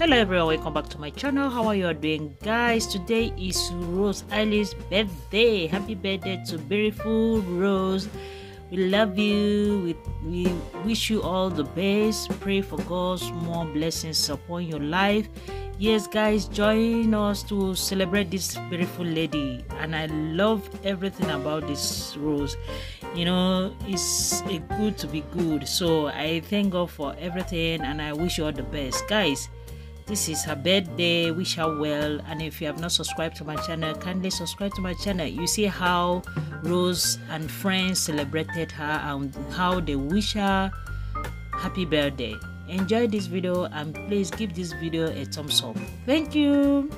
hello everyone. Welcome back to my channel. How are you all doing guys? Today is rose Ayling-Ellis' birthday. Happy birthday to beautiful rose. We love you. We, we wish you all the best. Pray for god's more blessings upon your life. Yes guys join us to celebrate this beautiful lady. And i love everything about this rose. You know it's a good to be good. So i thank god for everything and i wish you all the best. Guys this is her birthday. Wish her well. And if you have not subscribed to my channel kindly subscribe to my channel. You see how rose and friends celebrated her and how they wish her happy birthday. Enjoy this video and please give this video a thumbs up. Thank you